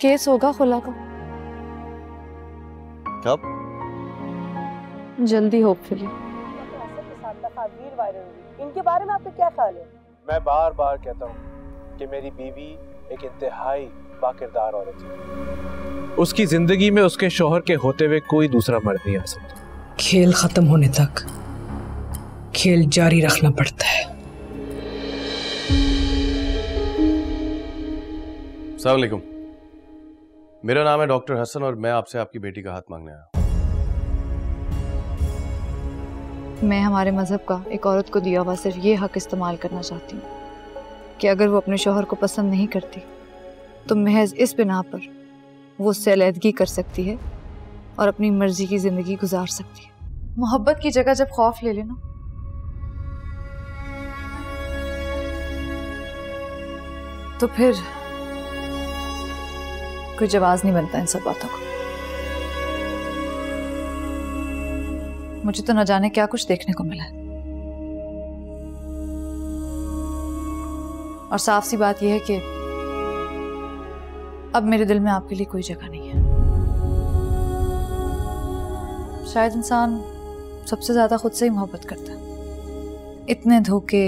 Case होगा खुला का कब? जल्दी होपफुली इनके बारे में आपका क्या ख्याल है? मैं बार बार कहता हूँ कि मेरी बीवी एक इंतहाई बाकिरदार औरत है। उसकी ज़िंदगी में उसके शोहर के होते हुए कोई दूसरा मर्द नहीं आ सकता। खेल खत्म होने तक खेल जारी रखना पड़ता है। सलामकुम मेरा नाम है डॉक्टर हसन और मैं आपसे आपकी बेटी का हाथ मांगने आया मैं हमारे मज़हब का एक औरत को दिया हुआ सिर्फ़ ये हक इस्तेमाल करना चाहती हूँ कि अगर वो अपने शोहर को पसंद नहीं करती तो महज इस बिना पर वो उससे अलहदगी कर सकती है और अपनी मर्ज़ी की ज़िंदगी गुजार सकती है। मोहब्बत की जगह जब खौफ ले लेना तो फिर कोई जवाब नहीं बनता इन सब बातों का। मुझे तो न जाने क्या कुछ देखने को मिला है। और साफ़ सी बात यह है कि अब मेरे दिल में आपके लिए कोई जगह नहीं है। शायद इंसान सबसे ज़्यादा खुद से ही मोहब्बत करता है। इतने धोखे,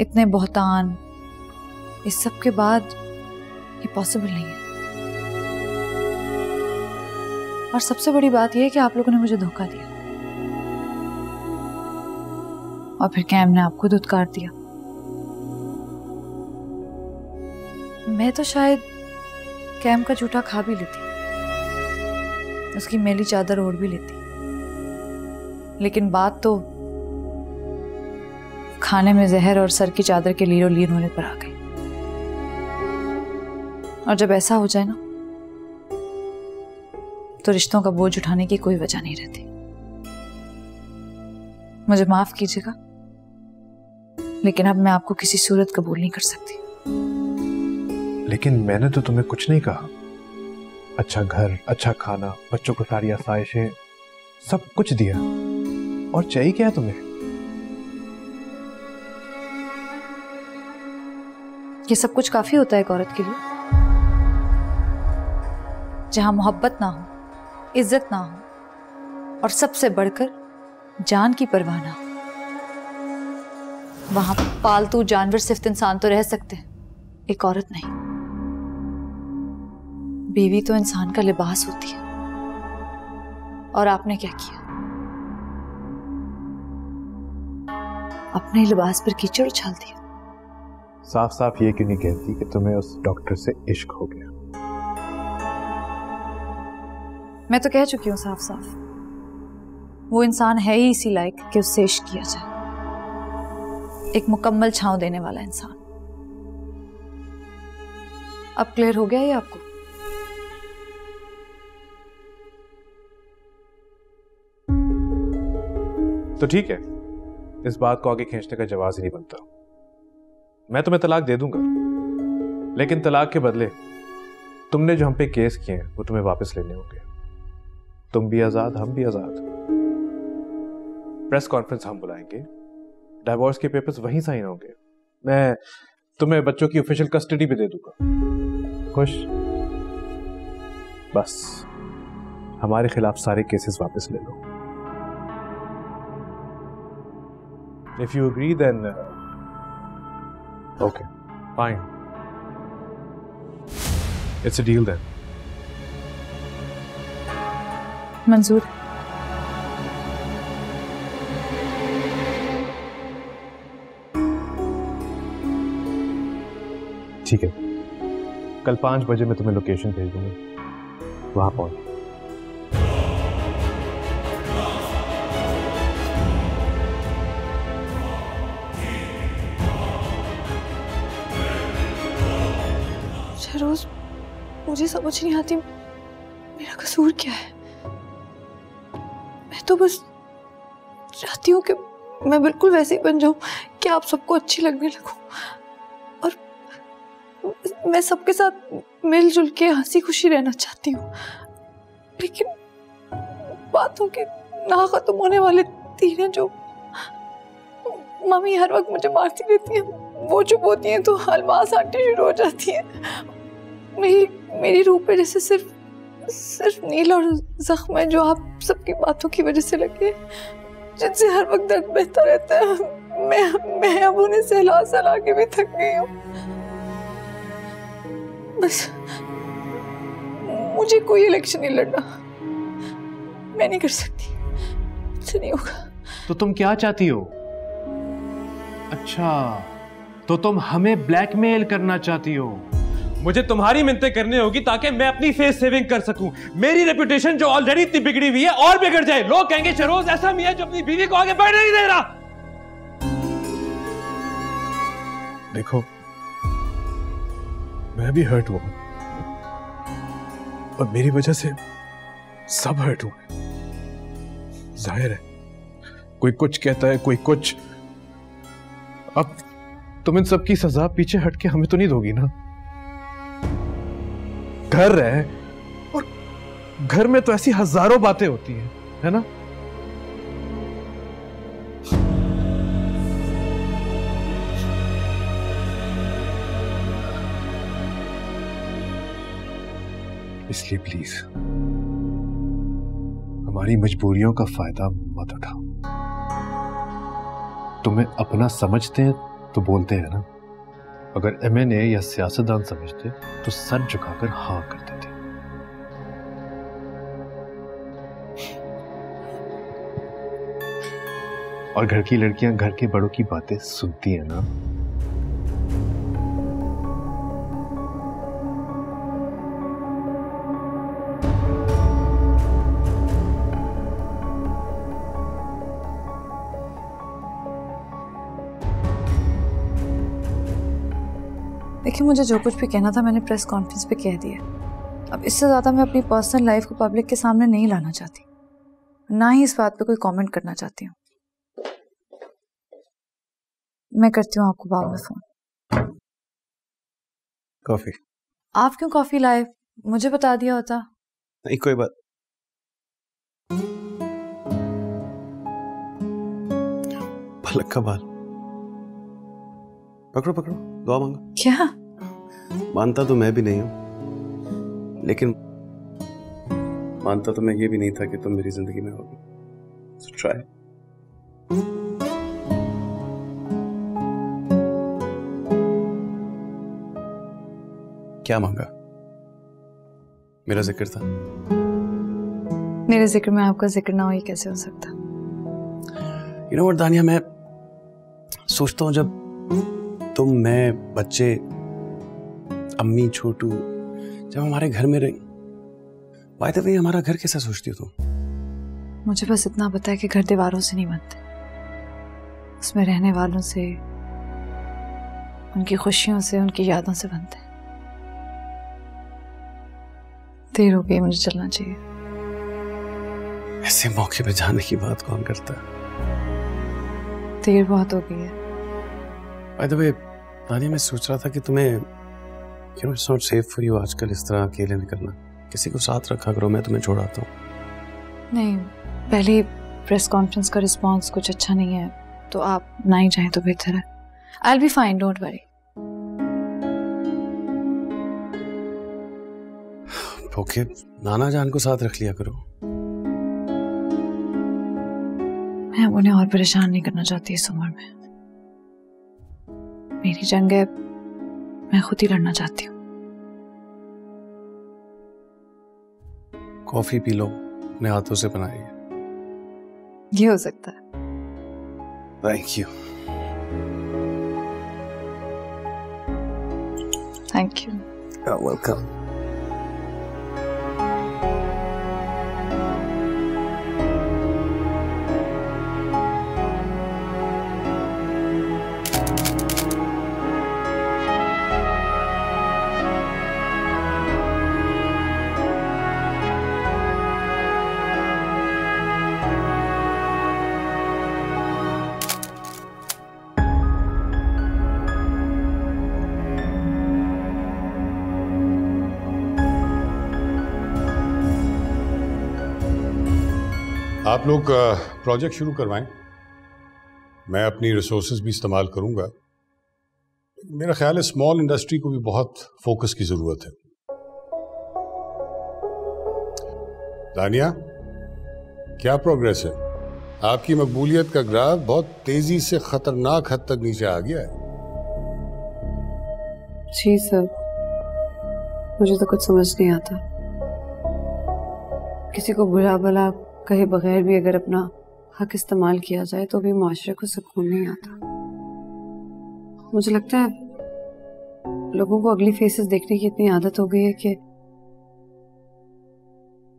इतने बहुतान इस सब के बाद ये पॉसिबल नहीं है। और सबसे बड़ी बात यह है कि आप लोगों ने मुझे धोखा दिया। और फिर कैम ने आपको धुतकार दिया। मैं तो शायद कैम का झूठा खा भी लेती। उसकी मेली चादर ओढ़ भी लेती। लेकिन बात तो खाने में जहर और सर की चादर के लीरो लीन होने पर आ गई। और जब ऐसा हो जाए ना तो रिश्तों का बोझ उठाने की कोई वजह नहीं रहती। मुझे माफ़ कीजिएगा लेकिन अब मैं आपको किसी सूरत कबूल नहीं कर सकती। लेकिन मैंने तो तुम्हें कुछ नहीं कहा। अच्छा घर अच्छा खाना बच्चों को सारी आसाइशें सब कुछ दिया। और चाहिए क्या तुम्हें? ये सब कुछ काफ़ी होता है एक औरत के लिए। जहाँ मोहब्बत ना हो, इज़्ज़त ना हो, और सबसे बढ़कर जान की परवाह ना हो। वहाँ पालतू जानवर सिर्फ़ इंसान तो रह सकते हैं, एक औरत नहीं। बीवी तो इंसान का लिबास होती है। और आपने क्या किया? अपने लिबास पर कीचड़ उछाल दिया। साफ़ साफ़ ये क्यों नहीं कहती कि तुम्हें उस डॉक्टर से इश्क हो गया? मैं तो कह चुकी हूँ साफ़ साफ़ वो इंसान है ही इसी लायक कि उससे इश्क किया जाए। एक मुकम्मल छांव देने वाला इंसान। अब क्लियर हो गया ये आपको? तो ठीक है। इस बात को आगे खींचने का जवाब ही नहीं बनता। मैं तुम्हें तलाक दे दूँगा। लेकिन तलाक के बदले तुमने जो हम पे केस किए हैं, वो तुम्हें वापस लेने होंगे। तुम भी आज़ाद हम भी आज़ाद। प्रेस कॉन्फ्रेंस हम बुलाएँगे। डाइवोर्स के पेपर्स वहीं साइन होंगे। मैं तुम्हें बच्चों की ऑफिशियल कस्टडी भी दे दूँगा। खुश? बस। हमारे खिलाफ सारे केसेस वापस ले लो। You agree, then uh, okay, fine. It's a deal then. मंजूर। ठीक है। कल पाँच बजे मैं तुम्हें लोकेशन भेज दूँगा। वहाँ पहुँच। शहरोज मुझे समझ नहीं आती मेरा कसूर क्या है? तो बस चाहती हूँ कि मैं बिल्कुल वैसे ही बन जाऊँ, कि आप सबको अच्छी लगने लगूं। और मैं सबके साथ मिलजुल के हँसी खुशी रहना चाहती हूँ। लेकिन बातों के ना खत्म होने वाले तीर हैं जो मम्मी हर वक्त मुझे मारती रहती है, वो चुप होती हैं तो अलमास आंटी शुरू हो जाती है। मेरी मेरी रूह पे जैसे सिर्फ़ सिर्फ़ नील और जख्म है जो आप सबकी बातों की वजह से लगे जिनसे हर वक्त दर्द बहता रहता है। मैं मैं अब उन्हें सहला सहला के भी थक गई हूँ। बस, मुझे कोई इलेक्शन नहीं लड़ना। मैं नहीं कर सकती। मुझसे नहीं होगा। तो तुम क्या चाहती हो? अच्छा तो तुम हमें ब्लैकमेल करना चाहती हो। मुझे तुम्हारी मिन्नतें करनी होगी ताकि मैं अपनी फेस सेविंग कर सकूँ। मेरी रेपुटेशन जो ऑलरेडी इतनी बिगड़ी हुई है, और बिगड़ जाए। लोग कहेंगे, शरोज, ऐसा मियाँ जो अपनी बीवी को आगे बढ़ने नहीं दे रहा? देखो, मैं भी हर्ट हुआ और मेरी वजह से सब हर्ट हुए ज़ाहिर है, कोई कुछ कहता है, कोई कुछ। अब तुम इन सबकी सजा पीछे हट के हमें तो नहीं दोगी ना? घर है और घर में तो ऐसी हज़ारों बातें होती हैं, है ना? इसलिए प्लीज़ हमारी मजबूरियों का फ़ायदा मत उठाओ। तुम्हें अपना समझते हैं तो बोलते हैं ना? अगर एम एन ए या सियासतदान समझते तो सर झुकाकर हाँ कर देते। और घर की लड़कियाँ घर के बड़ों की बातें सुनती है ना? देखिए मुझे जो कुछ भी कहना था मैंने प्रेस कॉन्फ्रेंस पे कह दिया। अब इससे ज़्यादा मैं अपनी पर्सनल लाइफ को पब्लिक के सामने नहीं लाना चाहती। ना ही इस बात पे कोई कमेंट करना चाहती हूँ। मैं करती हूँ आपको बाद में फ़ोन कॉफ़ी आप क्यों कॉफ़ी लाए? मुझे बता दिया होता। नहीं कोई बात। पलक का बाल। पकड़ो पकड़ो। दुआ मांगो। क्या? मानता तो मैं भी नहीं हूँ। लेकिन मानता तो मैं ये भी नहीं था कि तुम मेरी ज़िंदगी में होगी। सो ट्राई क्या मांगा? मेरा ज़िक्र था। मेरे ज़िक्र में आपका ज़िक्र ना हो ये कैसे हो सकता? यू नो दानिया मैं सोचता हूँ जब तुम मैं बच्चे अम्मी छोटू जब हमारे घर में रही। बाय द वे हमारा घर कैसा सोचती हो तुम? मुझे बस इतना पता है कि घर दीवारों से नहीं बनते। उसमें रहने वालों से उनकी खुशियों से उनकी यादों से बनते देर हो गई मुझे चलना चाहिए। ऐसे मौके पे जाने की बात कौन करता? देर बहुत हो गई है। बाय द वे नानी मैं सोच रहा था कि तुम्हें you know it's not safe for you आजकल इस तरह अकेले निकलना किसी को साथ रखा करो मैं तुम्हें छोड़ाता हूँ। नहीं पहले प्रेस कॉन्फ्रेंस का रिस्पांस कुछ अच्छा नहीं है तो आप ना ही जाएँ तो बेहतर है। I be fine don't worry okay नाना जान को साथ रख लिया करो। मैं उन्हें और परेशान नहीं करना चाहती इस उम्र में। मेरी जंग है मैं खुद ही लड़ना चाहती हूँ। कॉफ़ी पी लो अपने हाथों से बनाई है। ये हो सकता है। Thank you thank you welcome लोग प्रोजेक्ट शुरू करवाएँ। मैं अपनी रिसोर्सेज भी इस्तेमाल करूँगा। मेरा ख्याल है स्मॉल इंडस्ट्री को भी बहुत फोकस की ज़रूरत है। दानिया, क्या प्रोग्रेस है? आपकी मकबूलियत का ग्राफ बहुत तेज़ी से खतरनाक हद तक नीचे आ गया है। जी सर, मुझे तो कुछ समझ नहीं आता। किसी को बुरा भला कहे बगैर भी अगर अपना हक इस्तेमाल किया जाए तो भी माशरे को सुकून नहीं आता। मुझे लगता है लोगों को अगली फेसेस देखने की इतनी आदत हो गई है कि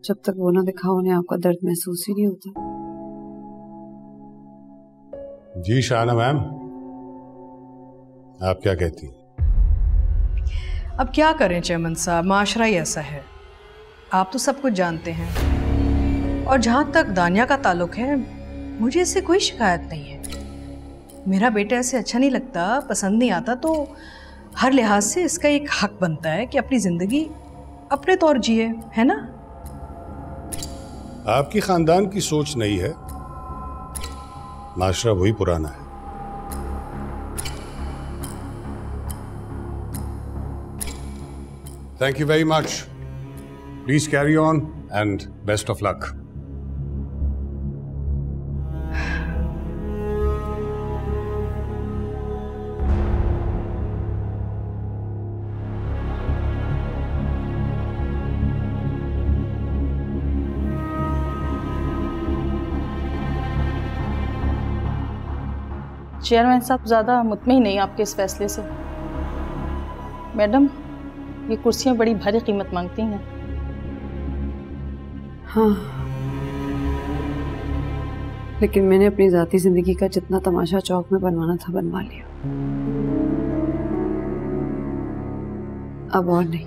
जब तक वो ना दिखाओ उन्हें आपका दर्द महसूस ही नहीं होता। जी शाना मैम। आप क्या कहती अब क्या करें चेमन साहब? माशरा ही ऐसा है। आप तो सब कुछ जानते हैं। और जहाँ तक दानिया का ताल्लुक है, मुझे इससे कोई शिकायत नहीं है। मेरा बेटा ऐसे अच्छा नहीं लगता, पसंद नहीं आता तो हर लिहाज से इसका एक हक बनता है कि अपनी ज़िंदगी अपने तौर जिए, है ना? आपकी खानदान की सोच नहीं है माशरा वही पुराना है। Thank you very much please carry on and best of luck chairman साहब ज़्यादा मुतमिन नहीं आपके इस फैसले से। मैडम ये कुर्सियाँ बड़ी भारी कीमत मांगती हैं। हाँ। लेकिन मैंने अपनी ज़ाती ज़िंदगी का जितना तमाशा चौक में बनवाना था बनवा लिया। अब और नहीं।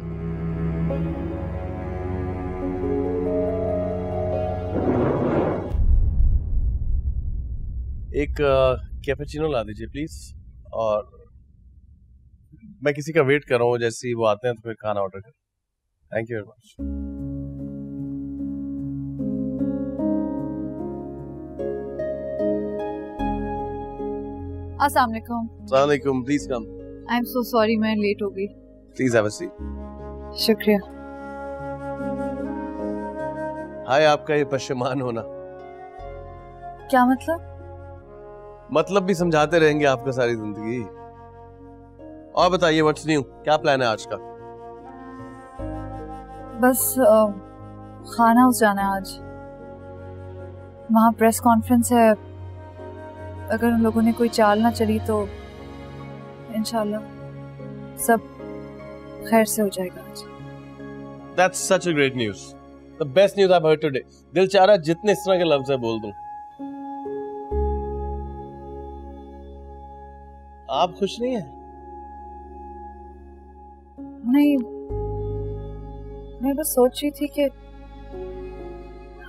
एक कैपेचिनो ला दीजिए प्लीज़। और मैं किसी का वेट कर रहा हूँ जैसे ही वो आते हैं तो फिर खाना ऑर्डर कर। थैंक यू वेरी मच अस्सलाम वालेकुम अस्सलाम please come I am so sorry मैं लेट हो गई। प्लीज़ हैव अ सीट शुक्रिया। हाय आपका ये पशेमान होना। क्या मतलब? मतलब भी समझाते रहेंगे आपका सारी ज़िंदगी। और बताइए व्हाट्स न्यू क्या प्लान है आज का? बस खान हाउस जाना है आज। वहाँ प्रेस कॉन्फ्रेंस है। अगर उन लोगों ने कोई चाल ना चली तो इंशाल्लाह सब खैर से हो जाएगा आज। That's such a great news the best news I heard today दिल चाह रहा जितने इस तरह के लफ्ज है बोल दूँ। आप खुश नहीं है? नहीं। मैं बस सोच रही थी कि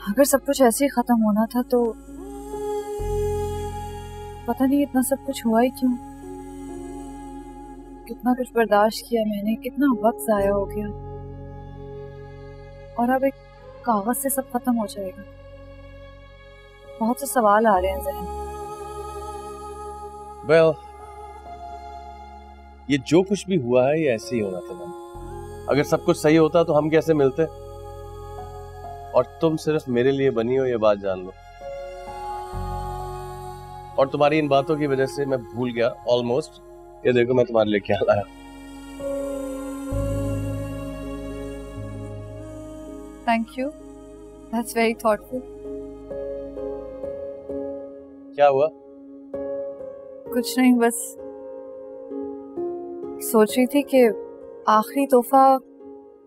अगर सब कुछ ऐसे ही खत्म होना था तो पता नहीं इतना सब कुछ हुआ ही क्यों? कितना कुछ बर्दाश्त किया मैंने कितना वक्त जाया हो गया। और अब एक कागज़ से सब खत्म हो जाएगा। बहुत से सवाल आ रहे हैं जहन। Well, ये जो कुछ भी हुआ है ये ऐसे ही होना था मैम। अगर सब कुछ सही होता तो हम कैसे मिलते? और तुम सिर्फ़ मेरे लिए बनी हो ये बात जान लो। और तुम्हारी इन बातों की वजह से मैं भूल गया ऑलमोस्ट ये देखो मैं तुम्हारे लिए क्या लाया। Thank you that's very thoughtful क्या हुआ? कुछ नहीं बस सोच रही थी कि आखिरी तोहफा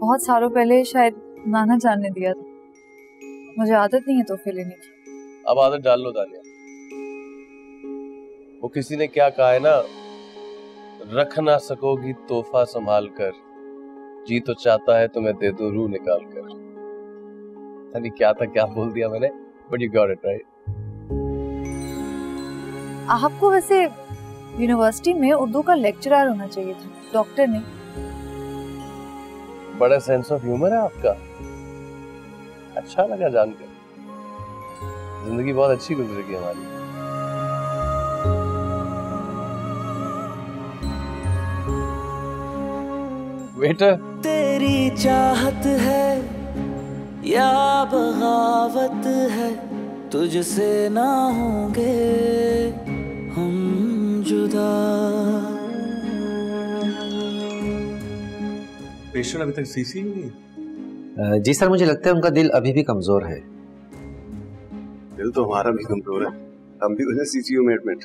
बहुत सालों पहले शायद नाना जान ने दिया था। मुझे आदत नहीं है तोहफे लेने की। अब आदत डाल लो दानिया वो किसी ने क्या कहा है ना रख ना सकोगी तोहफा संभाल कर जी तो चाहता है तुम्हें दे दो रूह निकाल कर नहीं क्या था क्या बोल दिया मैंने but you got it right आपको वैसे यूनिवर्सिटी में उर्दू का लेक्चरर होना चाहिए था। डॉक्टर ने। बड़ा सेंस ऑफ़ ह्यूमर है आपका। अच्छा लगा जानकर। ज़िंदगी बहुत अच्छी गुजरेगी हमारी। वेटर तेरी चाहत है या बगावत है तुझसे ना होंगे। जुदा पेशेंट अभी तक सीसी ही? नहीं जी सर मुझे लगता है उनका दिल अभी भी कमज़ोर है। दिल तो हमारा भी कमज़ोर है। हम भी उन्हें सीसीयू में एडमिट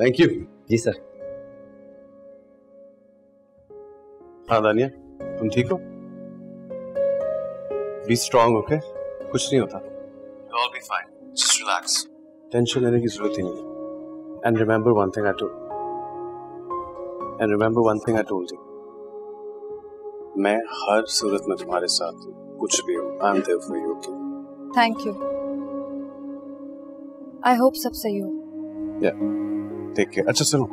थैंक यू जी सर। हाँ दानिया तुम ठीक हो? बी स्ट्रांग ओके कुछ नहीं होता। All be fine just relax tension लेने की ज़रूरत ही नहीं and remember one thing I told and remember one thing I told you मैं हर सूरत में तुम्हारे साथ हूँ। कुछ भी हो I am there for you okay thank you I hope सब सही हो। या टेक केयर अच्छा सुनो।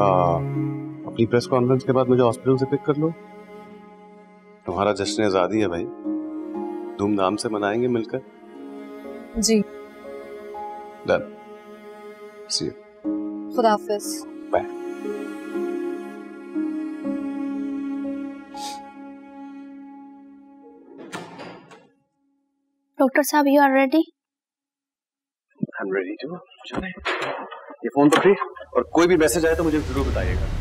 आ, अपनी प्रेस कॉन्फ्रेंस के बाद मुझे हॉस्पिटल से पिक कर लो। तुम्हारा जश्न आज़ादी है भाई। धूमधाम से मनाएँगे मिलकर। जी। Done see you. Bye doctor साहब you are ready I am ready to चले। ये फ़ोन पकड़ी और कोई भी मैसेज आए तो मुझे ज़रूर बताइएगा।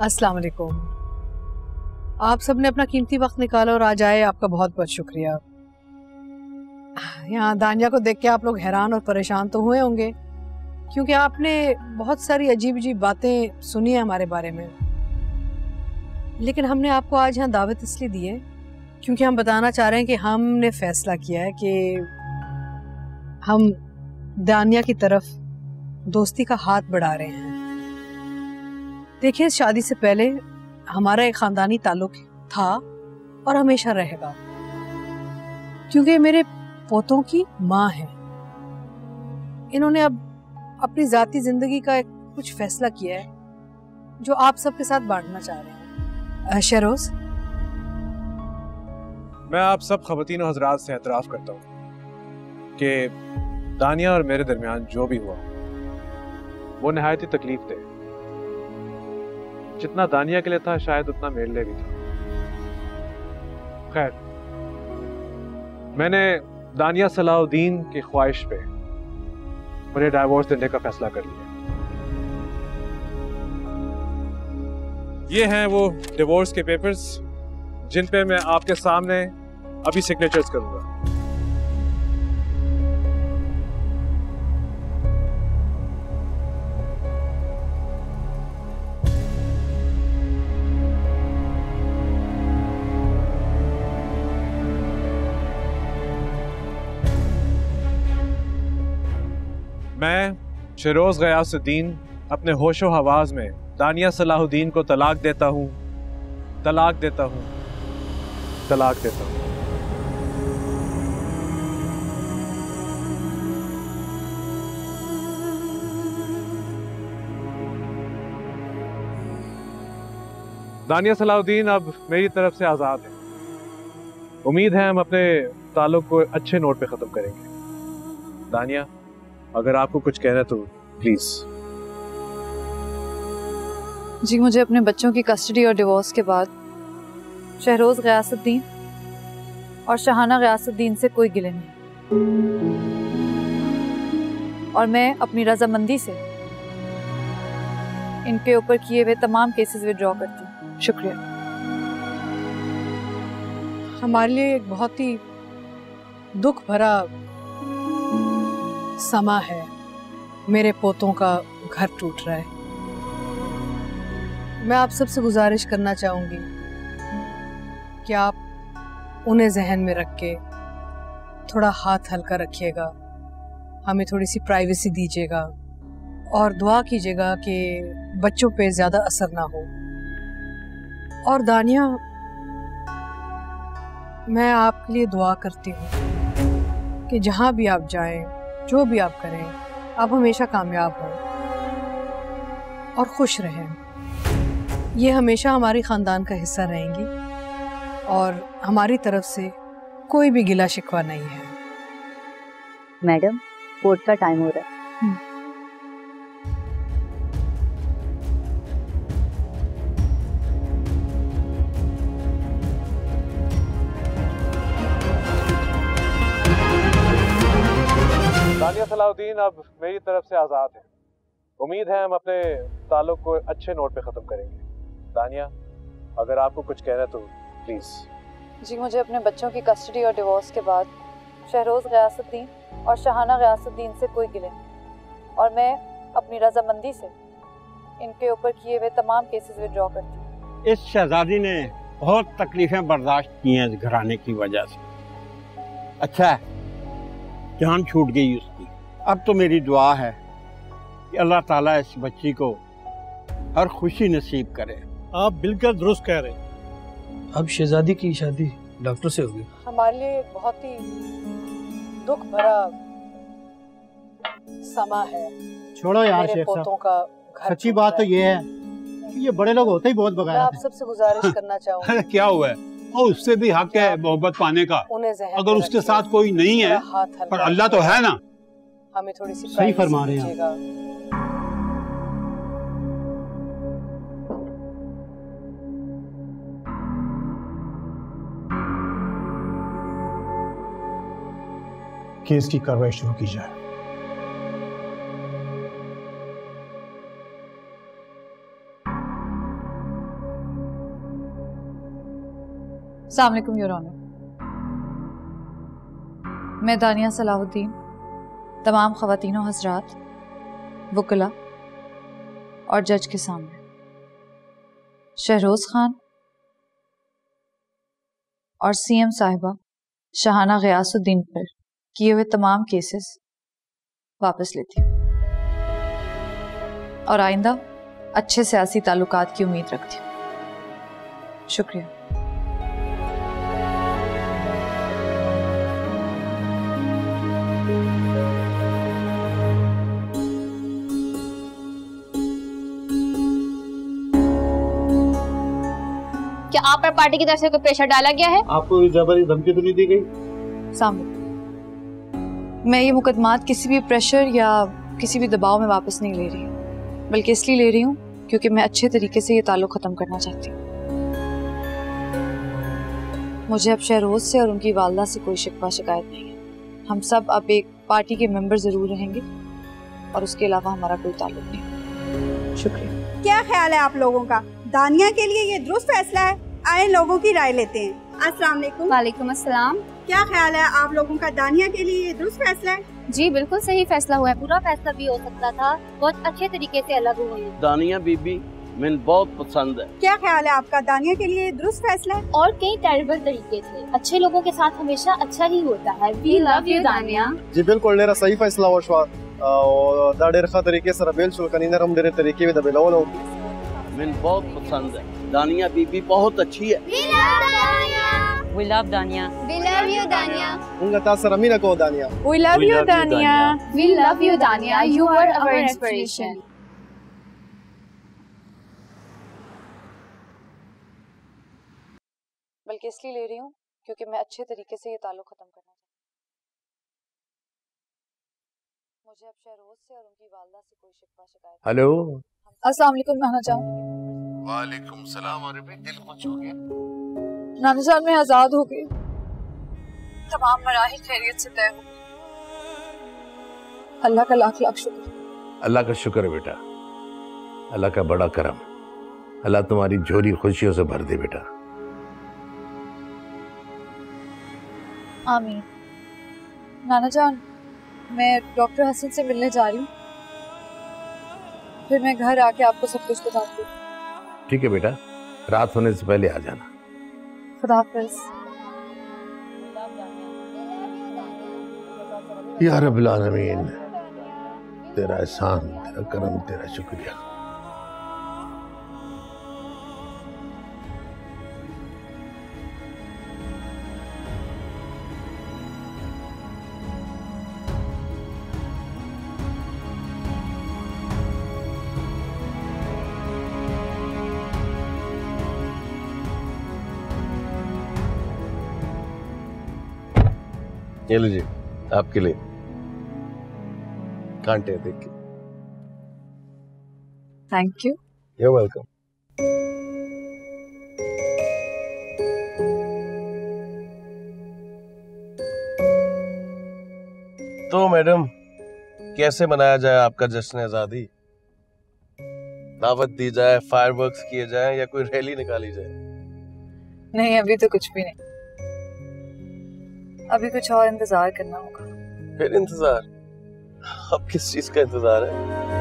अस्सलाम वालेकुम। आप सबने अपना कीमती वक्त निकाला और आज आए, आपका बहुत बहुत शुक्रिया। यहाँ दानिया को देख के आप लोग हैरान और परेशान तो हुए होंगे, क्योंकि आपने बहुत सारी अजीब अजीब बातें सुनी है हमारे बारे में। लेकिन हमने आपको आज यहाँ दावत इसलिए दी है, क्योंकि हम बताना चाह रहे हैं कि हमने फैसला किया है कि हम दानिया की तरफ़ दोस्ती का हाथ बढ़ा रहे हैं। देखिए, शादी से पहले हमारा एक खानदानी ताल्लुक था और हमेशा रहेगा। क्योंकि मेरे पोतों की माँ है। इन्होंने अब अपनी जाती ज़िंदगी का एक कुछ फैसला किया है, जो आप सबके साथ बांटना चाह रहे हैं। शहरोज मैं आप सब खवतीन हजरात से एतराफ़ करता हूँ कि दानिया और मेरे दरमियान जो भी हुआ, वो नहायत ही तकलीफ़ दे। जितना दानिया के लिए था, शायद उतना मेरे लिए भी था। खैर, मैंने दानिया सलाउद्दीन की ख्वाहिश पे मुझे डाइवोर्स देने का फैसला कर लिया। ये हैं वो डिवोर्स के पेपर्स जिन पे मैं आपके सामने अभी सिग्नेचर्स करूँगा। मैं, शरोज गयासुद्दीन, अपने होशो हवाज में दानिया सलाहुद्दीन को तलाक देता हूँ। तलाक देता हूँ। तलाक देता हूँ। दानिया सलाहुद्दीन अब मेरी तरफ़ से आज़ाद है। उम्मीद है हम अपने ताल्लुक को अच्छे नोट पे ख़त्म करेंगे। दानिया अगर आपको कुछ कहना है तो प्लीज़ जी मुझे अपने बच्चों की कस्टडी और डिवोर्स के बाद शहरोज गयासुद्दीन और शहाना गयासुद्दीन से कोई गिले नहीं। और मैं अपनी रजामंदी से इनके ऊपर किए हुए तमाम केसेस विड्रॉ करती हूँ। शुक्रिया। हमारे लिए एक बहुत ही दुख भरा समा है। मेरे पोतों का घर टूट रहा है। मैं आप सबसे गुजारिश करना चाहूँगी कि आप उन्हें जहन में रख के थोड़ा हाथ हल्का रखिएगा। हमें थोड़ी सी प्राइवेसी दीजिएगा और दुआ कीजिएगा कि बच्चों पे ज़्यादा असर ना हो। और दानिया, मैं आपके लिए दुआ करती हूँ कि जहाँ भी आप जाएँ जो भी आप करें, आप हमेशा कामयाब हों और खुश रहें। ये हमेशा हमारे ख़ानदान का हिस्सा रहेंगी और हमारी तरफ़ से कोई भी गिला शिकवा नहीं है। मैडम, कोर्ट का टाइम हो रहा है। दानिया सलाउद्दीन अब मेरी तरफ़ से आज़ाद है। उम्मीद है हम अपने ताल्लुक को अच्छे नोट पे ख़त्म करेंगे। दानिया अगर आपको कुछ कहना है तो प्लीज़ जी मुझे अपने बच्चों की कस्टडी और डिवोर्स के बाद शहरोज़ गयासुद्दीन और शहाना गयासुद्दीन से कोई गिले। नहीं और मैं अपनी रजामंदी से इनके ऊपर किए हुए तमाम केसेस विड्रॉ करती हूँ। इस शहजादी ने बहुत तकलीफें बर्दाश्त की हैं इस घराने की वजह से। अच्छा जान छूट गई उसकी। अब तो मेरी दुआ है कि अल्लाह ताला इस बच्ची को हर खुशी नसीब करे। आप बिल्कुल दुरुस्त कह रहे अब शहजादी की शादी डॉक्टर से होगी। हमारे लिए बहुत ही दुख भरा समा है। छोड़ो यार शेख साहब। सच्ची बात तो ये है कि ये बड़े लोग होते ही बहुत मैं बगाया आप सबसे गुजारिश करना चाहूँगी क्या हुआ है? और उससे भी हक है मोहब्बत पाने का। उन्हें अगर उसके साथ कोई नहीं है पर अल्लाह तो है ना। हमें थोड़ी सी सही फरमा रहे हैं केस की कार्रवाई शुरू की जाए। अलैक्म योर ऑनर मैं दानिया सलाहुद्दीन। तमाम ख़वातीनों हजरात, वकला और जज के सामने। शहरोज़ खान और सीएम साहिबा शहाना गयासुद्दीन पर किए हुए तमाम केसेस वापस लेती हूँ। और आइंदा अच्छे सियासी ताल्लुकात की उम्मीद रखती हूँ। शुक्रिया। आप पर पार्टी की तरफ़ से कोई प्रेशर डाला गया है? आपको जबरी धमकी तो नहीं दी गई? सामने। मैं ये मुकदमात किसी भी प्रेशर या किसी भी दबाव में वापस नहीं ले रही हूँ बल्कि इसलिए ले रही हूँ क्योंकि मैं अच्छे तरीके से ये ताल्लुक ख़त्म करना चाहती हूँ। मुझे अब शहरोज से और उनकी वालदा से कोई शिकवा शिकायत नहीं है। हम सब अब एक पार्टी के मेंबर ज़रूर रहेंगे और उसके अलावा हमारा कोई ताल्लुक नहीं। शुक्रिया। क्या ख्याल है आप लोगों का? दानिया के लिए ये दुरुस्त फैसला है? आए लोगों की राय लेते हैं। अस्सलाम वालेकुम। वालेकुम अस्सलाम। क्या ख्याल है आप लोगों का दानिया के लिए ये दुरुस्त फैसला है? जी बिल्कुल सही फैसला हुआ है। पूरा फैसला भी हो सकता था। बहुत अच्छे तरीके से अलग हुए हैं। दानिया बीबी मैंने बहुत पसंद है। क्या ख्याल है आपका दानिया के लिए दुरुस्त फैसला है? और कई टेरिबल तरीके से अच्छे लोगों के साथ हमेशा अच्छा ही होता है। वी लव यू दानिया। जी बिल्कुल डेरा सही फैसला हुआ शवा और खा तरीके से रबेल शुल कनी नरम डेरे तरीके में दबेलो मैंने बहुत पसंद है। दानिया बीबी बहुत अच्छी है। We love Danya. We love you दानिया उनका तासर अमीना को दानिया। We love you दानिया We love you दानिया You are our inspiration. बल्कि इसलिए ले रही हूँ क्योंकि मैं अच्छे तरीके से ये ताल्लुक ख़त्म करना चाहती हूँ। मुझे अब शहरोज से और उनकी वालदा से कोई शिकवा शिकायत हेलो अस्सलाम वालेकुम नाना जान वालेकुम सलाम अरे भाई दिल खुश हो गया? नाना जान मैं आज़ाद हो गई। तमाम मराही खैरियत से तय हो अल्लाह का लाख लाख शुक्र। अल्लाह का शुक्र है बेटा। अल्लाह का बड़ा करम। अल्लाह तुम्हारी झोली खुशियों से भर दे बेटा। आमीन। नाना जान मैं डॉक्टर हसन से मिलने जा रही हूँ। फिर मैं घर आके आपको सब कुछ बताती हूँ ठीक है बेटा रात होने से पहले आ जाना। खुदा हाफिज। या रब्बुल आलमीन तेरा एहसान तेरा करम तेरा शुक्रिया। ये लीजिए आपके लिए। कांटे देख के थैंक यू यू वेलकम तो मैडम कैसे मनाया जाए आपका जश्न आज़ादी? दावत दी जाए फायरवर्क्स किए जाए या कोई रैली निकाली जाए? नहीं अभी तो कुछ भी नहीं। अभी कुछ और इंतज़ार करना होगा। फिर इंतज़ार? अब किस चीज़ का इंतज़ार है?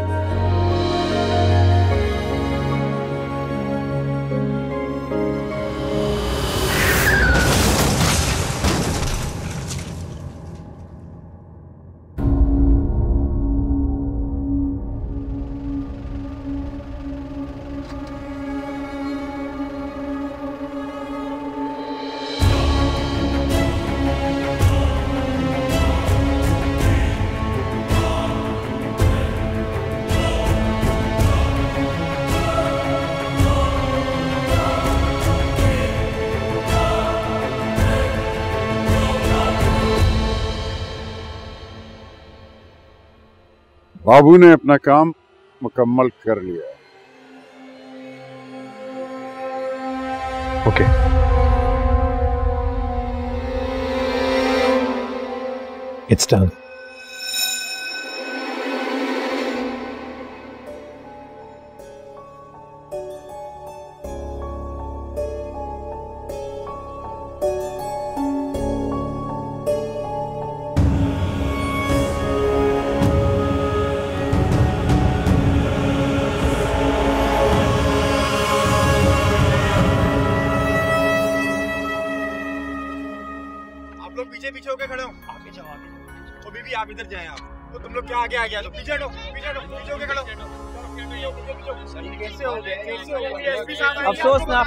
बाबू ने अपना काम मुकम्मल कर लिया ओके। इट्स डन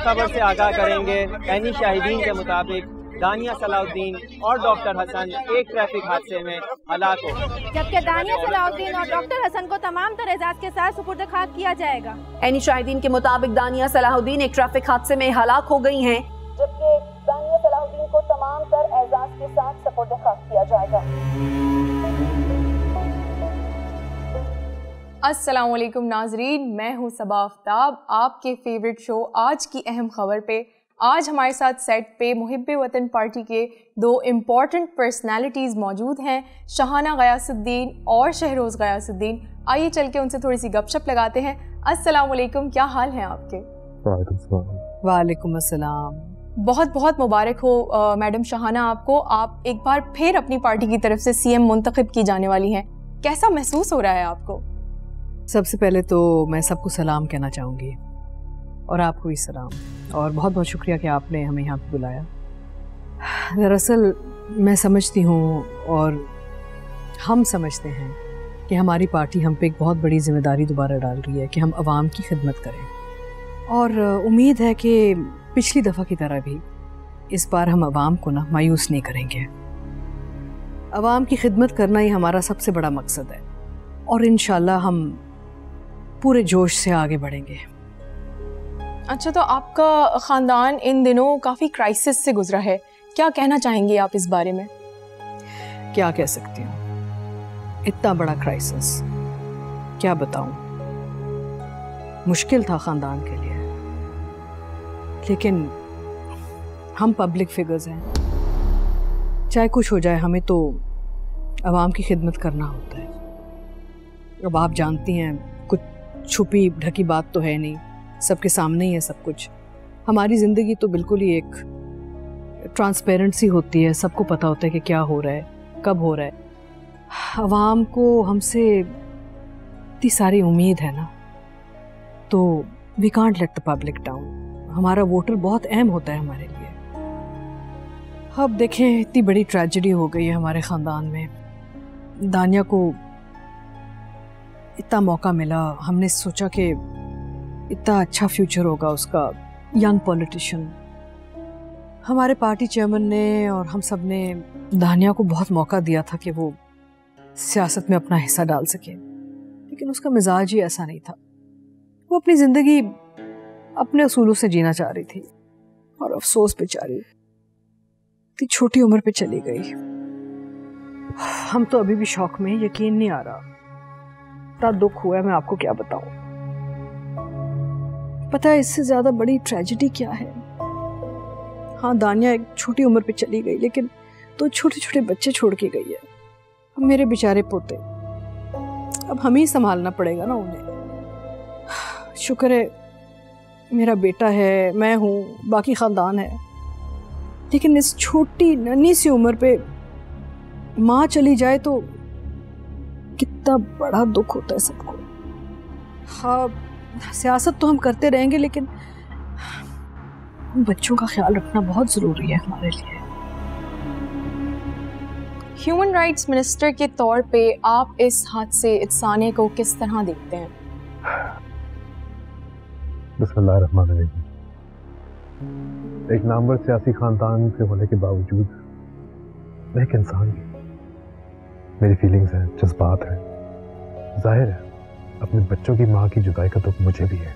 खबर से आगाह करेंगे। ऐनी शाहिदीन के मुताबिक दानिया सलाउद्दीन और डॉक्टर हसन एक ट्रैफ़िक हादसे में हलाक हो गए। जबकि दानिया सलाउद्दीन और डॉक्टर हसन को तमाम तरह एजाज के साथ सुपुर्द खाक किया जाएगा। एनी शाहिदीन के मुताबिक दानिया सलाहुद्दीन एक ट्रैफ़िक हादसे में हलाक हो गई हैं। जबकि दानिया सलाहुद्दीन को तमाम तर एजाज के साथ सपोर्ट अस्सलाम वालेकुम नाजरीन मैं हूँ सबा आफ्ताब आपके फेवरेट शो आज की अहम खबर पे। आज हमारे साथ सेट पे मुहब वतन पार्टी के दो इंपॉर्टेंट पर्सनालिटीज़ मौजूद हैं शहाना गयासुद्दीन और शहरोज़ गयासुद्दीन। आइए चल के उनसे थोड़ी सी गपशप लगाते हैं। अस्सलाम वालेकुम क्या हाल हैं आपके? वालेकुम अस्सलाम। बहुत बहुत मुबारक हो मैडम शहाना आपको। आप एक बार फिर अपनी पार्टी की तरफ़ से सीएम मुंतखब की जाने वाली हैं। कैसा महसूस हो रहा है आपको? सबसे पहले तो मैं सबको सलाम कहना चाहूँगी और आपको भी सलाम। और बहुत बहुत शुक्रिया कि आपने हमें यहाँ पे बुलाया। दरअसल मैं समझती हूँ और हम समझते हैं कि हमारी पार्टी हम पे एक बहुत बड़ी ज़िम्मेदारी दोबारा डाल रही है कि हम आवाम की खिदमत करें। और उम्मीद है कि पिछली दफ़ा की तरह भी इस बार हम आवाम को ना मायूस नहीं करेंगे। आवाम की खिदमत करना ही हमारा सबसे बड़ा मकसद है। और इन हम पूरे जोश से आगे बढ़ेंगे। अच्छा तो आपका ख़ानदान इन दिनों काफ़ी क्राइसिस से गुजरा है। क्या कहना चाहेंगे आप इस बारे में? क्या कह सकती हूँ? इतना बड़ा क्राइसिस क्या बताऊँ? मुश्किल था ख़ानदान के लिए। लेकिन हम पब्लिक फिगर्स हैं। चाहे कुछ हो जाए हमें तो आवाम की खिदमत करना होता है। अब आप जानती हैं छुपी ढकी बात तो है नहीं। सबके सामने ही है सब कुछ। हमारी ज़िंदगी तो बिल्कुल ही एक ट्रांसपेरेंसी होती है। सबको पता होता है कि क्या हो रहा है, कब हो रहा है। आवाम को हमसे इतनी सारी उम्मीद है ना? तो we can't let the public down हमारा वोटर बहुत अहम होता है हमारे लिए। अब देखें, इतनी बड़ी ट्रेजेडी हो गई है हमारे ख़ानदान में। दानिया को इतना मौका मिला, हमने सोचा कि इतना अच्छा फ्यूचर होगा उसका यंग पॉलिटिशियन हमारे पार्टी चेयरमैन ने और हम सबने दानिया को बहुत मौका दिया था कि वो सियासत में अपना हिस्सा डाल सके, लेकिन उसका मिजाज ही ऐसा नहीं था। वो अपनी ज़िंदगी अपने असूलों से जीना चाह रही थी और अफसोस बेचारी इतनी छोटी उम्र पे चली गई। हम तो अभी भी शौक में यकीन नहीं आ रहा। इतना दुख हुआ है, मैं आपको क्या बताऊँ? पता है, इससे ज़्यादा बड़ी ट्रेजेडी क्या है? हाँ दानिया एक छोटी उम्र पे चली गई, लेकिन तो छोटे छोटे बच्चे छोड़ के गई है। अब मेरे बेचारे पोते, अब हमें ही संभालना पड़ेगा ना उन्हें। शुक्र है, मेरा बेटा है, मैं हूँ, बाकी ख़ानदान है। लेकिन इस छोटी, नन्ही सी उम्र पे माँ चली जाए तो कितना बड़ा दुख होता है सबको। हाँ सियासत तो हम करते रहेंगे लेकिन बच्चों का ख्याल रखना बहुत ज़रूरी है हमारे लिए। ह्यूमन राइट्स मिनिस्टर के तौर पे आप इस हादसे इंसाने को किस तरह देखते हैं? एक नामवर सियासी खानदान से होने के बावजूद मैं एक इंसान हूँ। मेरी फीलिंग्स हैं जज्बात हैं। ज़ाहिर है अपने बच्चों की माँ की जुदाई का दुख मुझे भी है।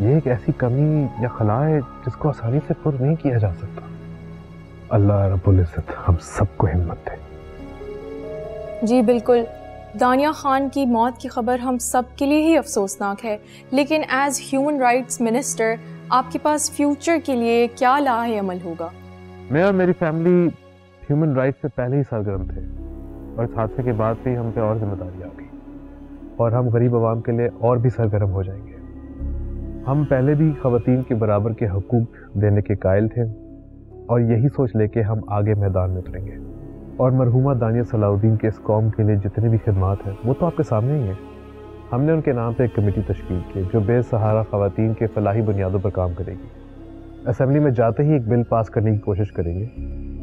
ये एक ऐसी कमी या खला है जिसको आसानी से पुर नहीं किया जा सकता। अल्लाह रब्बुल इज़्ज़त हम सबको हिम्मत दे। जी बिल्कुल। दानिया खान की मौत की खबर हम सब के लिए ही अफसोसनाक है। लेकिन एज ह्यूमन राइट्स मिनिस्टर आपके पास फ्यूचर के लिए क्या लाहे अमल होगा? मैं और मेरी फैमिली ह्यूमन राइट्स से पहले ही सरगर्म थे। और इस हादसे के बाद भी हम पे और ज़िम्मेदारी आ गई और हम गरीब आवाम के लिए और भी सरगर्म हो जाएँगे। हम पहले भी खवतिन के बराबर के हकूक देने के कायल थे और यही सोच लेके हम आगे मैदान में उतरेंगे। और मरहुमा दानिया सलाउद्दीन के इस कौम के लिए जितनी भी खदमात हैं, वो तो आपके सामने ही हैं। हमने उनके नाम पे एक कमेटी तश्कील की, जो बेसहारा खवतिन के फलाही बुनियादों पर काम करेगी। असम्बली में जाते ही एक बिल पास करने की कोशिश करेंगे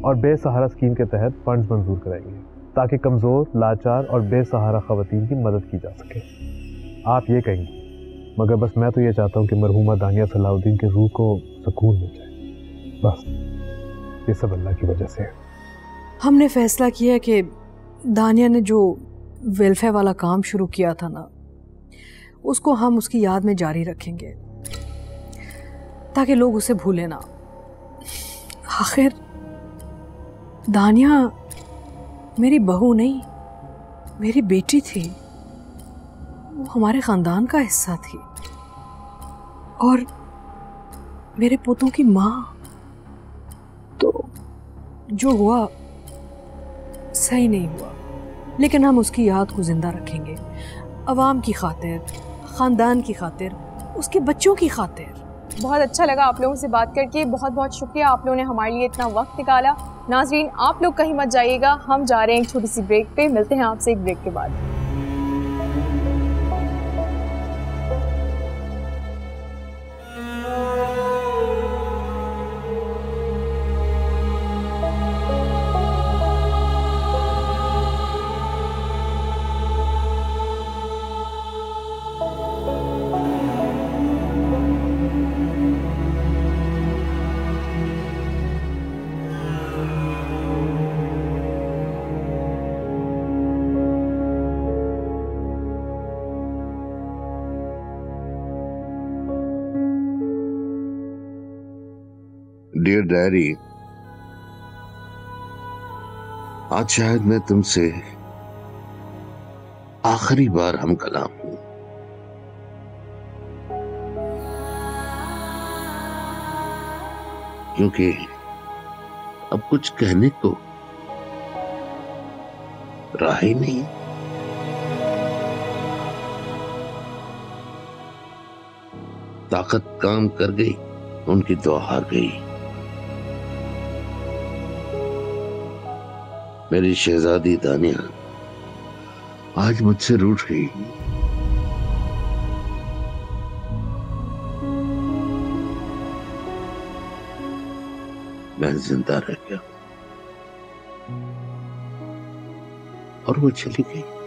और बेसहारा स्कीम के तहत फंड्स मंजूर कराएँगे। ताकि कमज़ोर, लाचार और बेसहारा खवतिन की मदद की जा सके। आप ये कहेंगे, मगर बस मैं तो ये चाहता हूँ कि मरहुमा दानिया सलाउद्दीन के रूह को सुकून मिल जाए। बस, ये सब अल्लाह की वजह से है। हमने फैसला किया कि दानिया ने जो वेलफेयर वाला काम शुरू किया था ना, उसको हम उसकी याद में जारी रखेंगे, ताकि लोग उसे भूलें ना। आखिर दानिया मेरी बहू नहीं, मेरी बेटी थी। वो हमारे ख़ानदान का हिस्सा थी। और मेरे पोतों की माँ। तो जो हुआ, सही नहीं हुआ। लेकिन हम उसकी याद को ज़िंदा रखेंगे। अवाम की खातिर, ख़ानदान की खातिर, उसके बच्चों की खातिर। बहुत अच्छा लगा आप लोगों से बात करके। बहुत बहुत शुक्रिया आप लोगों ने हमारे लिए इतना वक्त निकाला। नाजरीन, आप लोग कहीं मत जाइएगा। हम जा रहे हैं एक छोटी सी ब्रेक पे। मिलते हैं आपसे एक ब्रेक के बाद। डियर डायरी आज शायद मैं तुमसे आखिरी बार हम कलाम हूँ। क्योंकि अब कुछ कहने को रहा ही नहीं। ताकत काम कर गई, उनकी दुआ हार गई। मेरी शहजादी दानिया, आज मुझसे रूठ गई। मैं ज़िंदा रह गया। और वो चली गई।